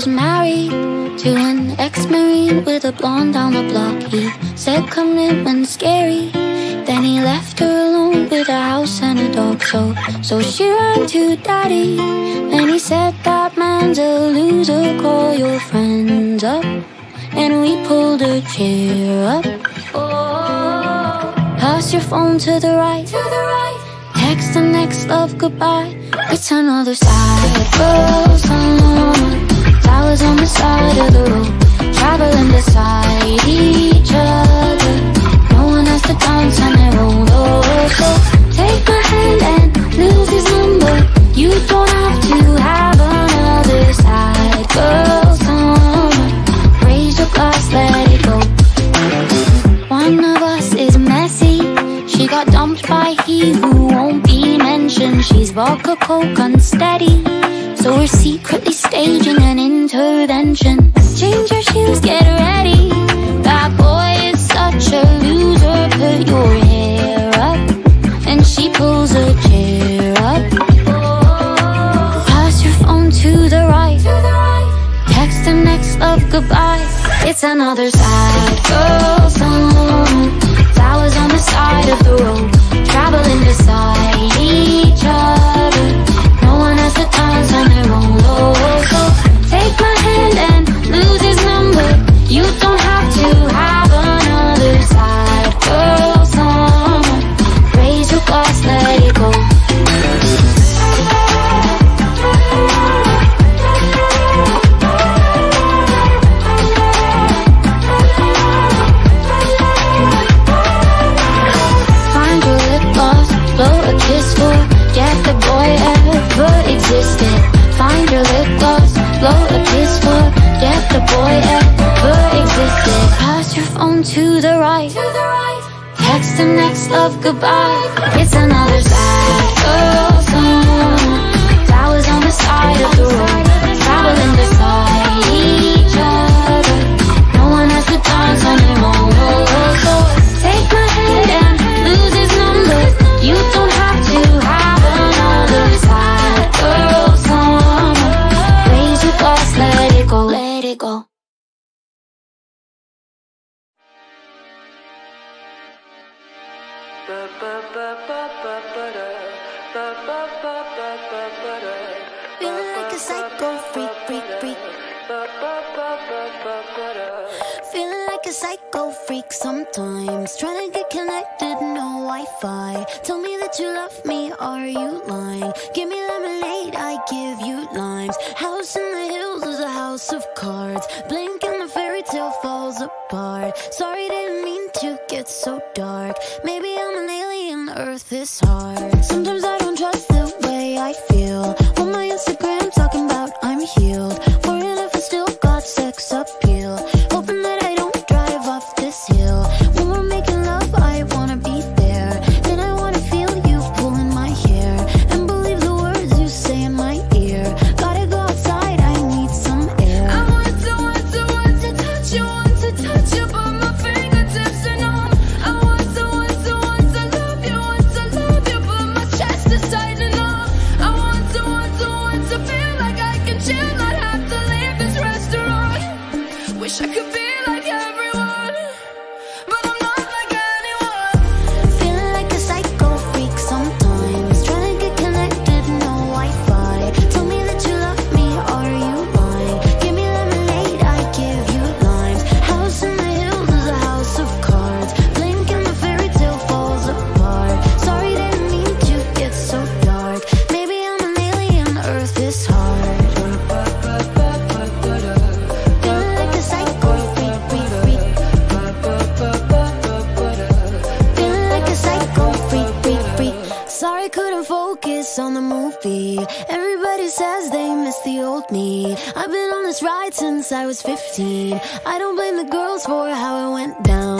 was married to an ex-marine with a blonde down the block. He said commitment scary. Then he left her alone with a house and a dog. So, so she ran to daddy, and he said that man's a loser. Call your friends up, and we pulled a chair up. Oh, pass your phone to the right. To the right. Text the next love goodbye. It's another sad girl song. Flowers on the side of the road, traveling beside each other. No one has to dance on their own. Oh, so take my hand and lose his number. You don't have to have another side girl song. Raise your glass, let it go. One of us is messy. She got dumped by he who won't be mentioned. She's vodka coke unsteady. To the right. Text the next love goodbye. It's another sad girl song. Flowers on the side of the road. Traveling beside each other. No one has to dance on their own. Oh, so take my hand and lose his number. You don't goodbye Feeling like a psycho freak, freak, freak. Feeling like a psycho freak sometimes. Trying to get connected, no Wi Fi. Tell me that you love me, are you lying? Give me lemonade, I give you limes. House in the hills is a house of cards. Blink and the fairy tale falls apart. Sorry, didn't mean to get so dark. Maybe I'm an alien, Earth is hard. Sometimes I I was 15. I don't blame the girls for how it went down.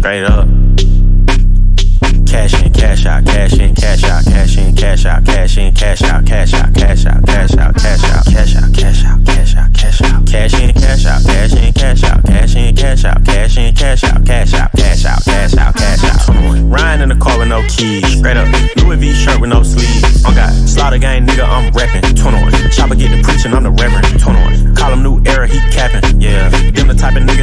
Straight up. Cash in, cash out, cash in, cash out, cash in, cash out, cash in, cash out, cash out, cash out, cash out, cash out, cash out, cash out, cash out, cash out, cash in, cash out, cash in, cash out, cash in, cash out, cash in, cash out, cash out, cash out, cash out, cash out. Riding in the car with no keys, straight up. Louis V shirt with no sleeves. On God, slaughter gang nigga, I'm reppin'. 21. Chopper get to preaching, I'm the reverend. 21. Call him new era, he capping. Yeah, them the type of niggas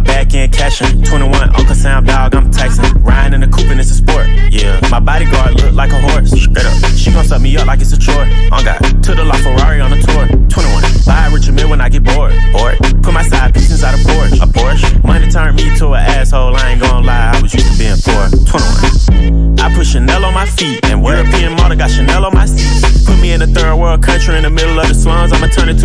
my back end cashin'. 21, Uncle Sound Dog, I'm texting. Riding in the coupe and it's a sport. Yeah, my bodyguard look like a horse. Straight up, she gon' suck me up like it's a chore. On God, to the La Ferrari on the tour. 21, buy a Richard Mille when I get bored. Bored. Put my side piece inside a Porsche. A Porsche. Money turned me to an asshole. I ain't gon' lie, I was used to being poor. 21. I put Chanel on my feet and European model got Chanel on my seats. Put me in a third world country in the middle of the slums. I'ma turn it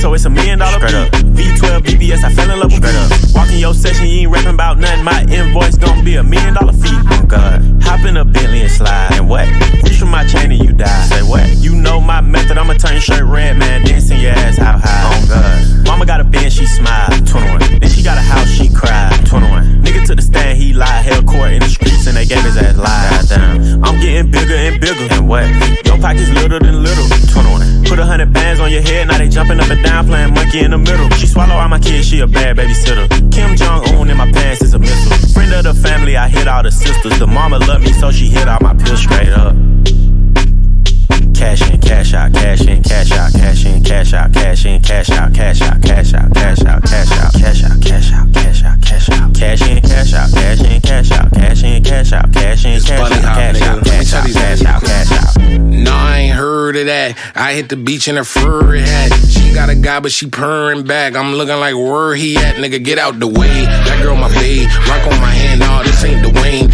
so it's a million dollar beat. V12 BBS, I fell in love with beat. Walking your session, you ain't rapping about nothing. My invoice gon' be a million dollar fee. Oh God. Hop in a Bentley and slide. And what? Reach for my chain and you die. Say what? You know my method. I'ma turn your shirt red, man. Dancing your ass how high. Oh God. Mama got a band, she smile. 21. Then she got a house, she cried. 21. Nigga took the stand, he lied. Held court in the streets and they gave his ass lies. Goddamn. I'm getting bigger and bigger. And what? Your pockets little than little. 21. Put a hundred bands on your head, now they jumping up and down, playing monkey in the middle. She swallow all my kids, she a bad babysitter. Kim Jong Un in my pants is a missile. Friend of the family, I hit all the sisters. The mama love me, so she hit all my pills straight up. Cash in, cash out, cash in, cash out, cash in, cash out, cash in, cash out, cash out, cash out, cash out, cash out, cash out, cash out, cash out, cash out, cash in, cash out, cash in, cash out, cash in, cash out, cash in, cash out, cash out, cash out, cash out, cash out. That. I hit the beach in a furry hat. She got a guy, but she purring back. I'm looking like where he at, nigga. Get out the way. That girl my babe. Rock on my hand, nah, this ain't Dwayne.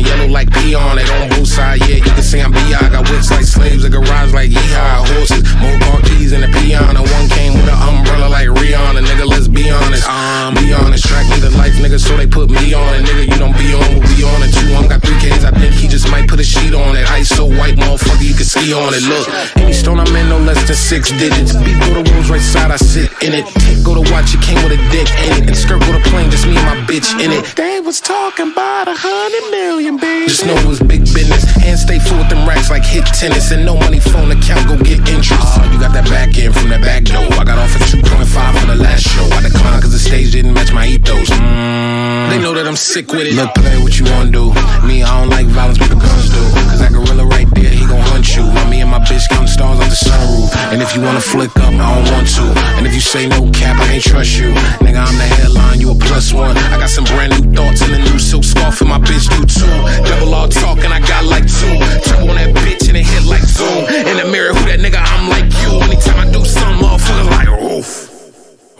Yellow like peon. It on both sides, yeah. You can see I'm B.I. Got whips like slaves, a garage like yeehaw. Horses, more car keys in the peon. And one came with an umbrella like Rihanna. Nigga, let's be honest. Um, be honest. Track the life, nigga, so they put me on it. Nigga, you don't be on, but we on it too. I'm got three Ks, I think he just might put a sheet on it. Ice so white, motherfucker, you can ski on it. Look, any stone I'm in, no less than six digits. Beat go the wolves right side, I sit in it. Go to watch, it came with a dick in it. And skirt go to plane, just me and my bitch in it. They was talking about a hundred million, baby. Just know it was big business. And stay full with them racks like hit tennis. And no money phone account, go get interest. Oh, you got that back end from that back door. I got off at 2.5 for the last show. I declined cause the stage didn't match my ethos. Mm, they know that I'm sick with it. Look, play what you wanna do. Me, I don't like violence, but the guns do. Cause that gorilla right there, he gon' hunt you. While me and my bitch counting stars on the sunroof. And if you wanna flick up, I don't want to. And if you say no cap, I can't trust you. Nigga, I'm the headline, you a plus one. I got some brand new thoughts in the new silk scarf, and my bitch do too. Double all talk, and I got like two. Turn on that bitch, and it hit like zoom. In the mirror, who that nigga? I'm like you. Anytime I do something, motherfuckers like oof.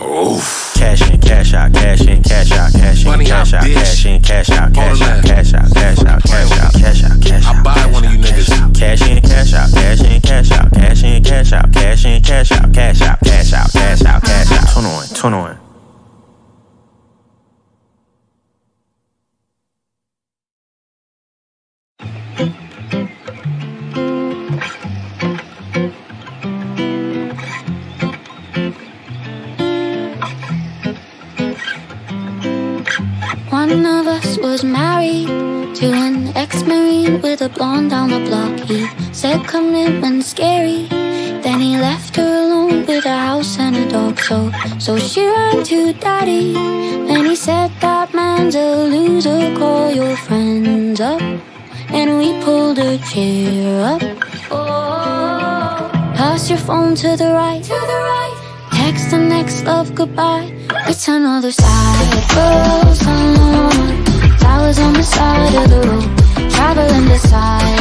Oof. Cash in, cash out, cash in, cash out, cash in, Money cash out, out, cash in, cash out, cash out, on. One of us was married to an ex-marine with a blonde down the block. He said come live when scary. Then he left her alone with a house and a dog. So, so she ran to daddy. And he said that man's a loser. Call your friends up. And we pulled a chair up. Oh, pass your phone to the right. To the right. Text the next love goodbye. It's another girl summer. Flowers on the side of the road. Traveling beside each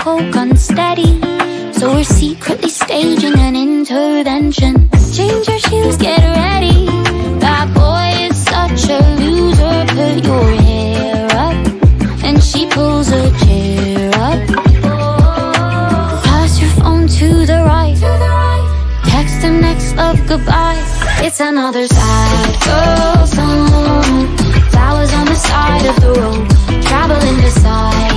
cold, So we're secretly staging an intervention. Change your shoes, get ready. That boy is such a loser Put your hair up. And she pulls a chair up. Pass your phone to the right. Text him next love goodbye. It's another sad girl song Flowers on the side of the road. Traveling beside.